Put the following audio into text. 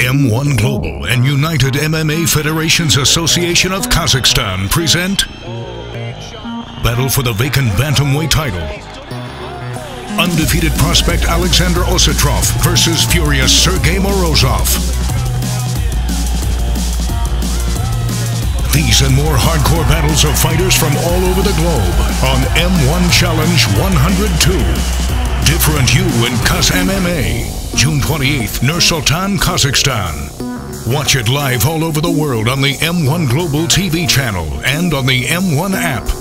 M1 Global and United MMA Federations Association of Kazakhstan present Battle for the vacant bantamweight title. Undefeated prospect Alexander Osetrov versus furious Sergey Morozov. These and more hardcore battles of fighters from all over the globe on M1 Challenge 102. Different You in Kaz MMA. June 28th, Nur Sultan, Kazakhstan. Watch it live all over the world on the M1 Global TV channel and on the M1 app.